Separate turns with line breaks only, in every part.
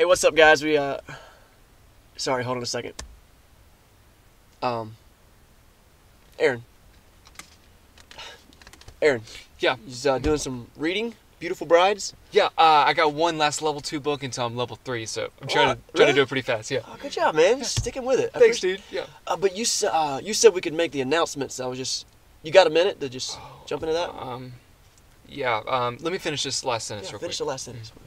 Hey, what's up, guys? We uh, sorry, hold on a second. Um, Aaron. Aaron.
Yeah.
He's uh, doing some reading. Beautiful Brides.
Yeah, uh, I got one last level two book until I'm level three, so I'm trying
Wow,
to trying
really?
to do it pretty fast. Yeah.
Oh, good job, man. Sticking with it. I
Thanks, dude. Yeah.
Uh, but you uh, you said we could make the announcements. I was just, you got a minute to just jump into that?
Um, yeah. Um, let me finish this last sentence
yeah, finish
quick.
the last sentence.
Uh,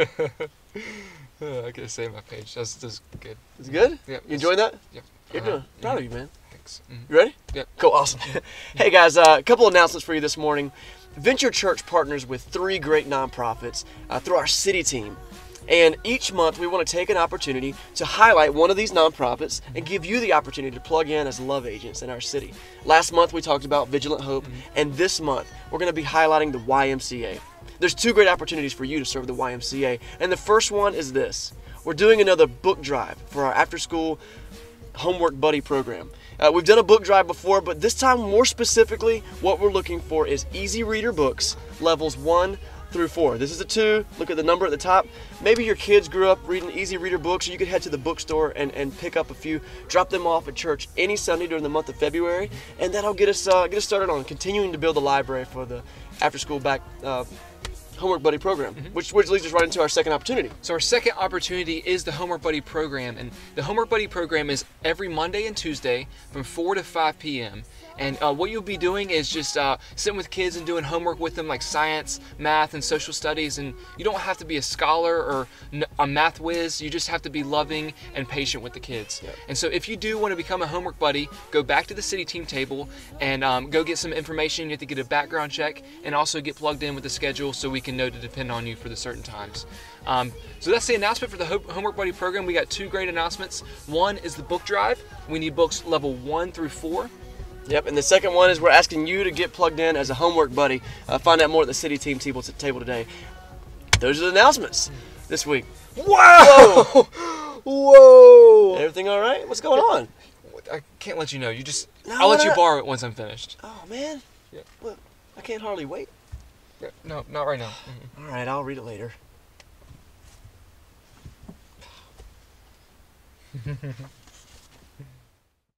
I gotta save my page. That's that's good.
Is it good?
Yeah.
You enjoying that?
Yep.
You're
Uh-huh.
doing. Proud of
Mhm.
you, man.
Thanks. Mhm.
You ready?
Yep.
Cool, awesome. hey guys, uh, a couple announcements for you this morning. Venture Church partners with three great nonprofits uh, through our city team. And each month we want to take an opportunity to highlight one of these nonprofits and give you the opportunity to plug in as love agents in our city. Last month we talked about Vigilant Hope, and this month we're going to be highlighting the YMCA. There's two great opportunities for you to serve the YMCA, and the first one is this. We're doing another book drive for our after school homework buddy program. Uh, we've done a book drive before, but this time, more specifically, what we're looking for is easy reader books, levels one through four. This is a two. Look at the number at the top. Maybe your kids grew up reading easy reader books, or you could head to the bookstore and, and pick up a few, drop them off at church any Sunday during the month of February, and that'll get us uh, get us started on continuing to build the library for the after school back. Uh, Homework Buddy program, which, which leads us right into our second opportunity.
So our second opportunity is the Homework Buddy program, and the Homework Buddy program is every Monday and Tuesday from 4 to 5 p.m. And uh, what you'll be doing is just uh, sitting with kids and doing homework with them, like science, math, and social studies. And you don't have to be a scholar or a math whiz. You just have to be loving and patient with the kids.
Yep.
And so if you do want to become a homework buddy, go back to the city team table and um, go get some information. You have to get a background check and also get plugged in with the schedule so we can know to depend on you for the certain times. Um, so that's the announcement for the Ho- Homework Buddy program. We got two great announcements. One is the book drive. We need books level one through four.
Yep, and the second one is we're asking you to get plugged in as a homework buddy. Uh, find out more at the city team table, table today. Those are the announcements this week.
Wow! Whoa!
Everything all right? What's going on?
I can't let you know. You just.
No,
I'll let
no,
you
no.
borrow it once I'm finished.
Oh man.
Yeah.
Well, I can't hardly wait.
No, not right now. Mhm.
All right, I'll read it later.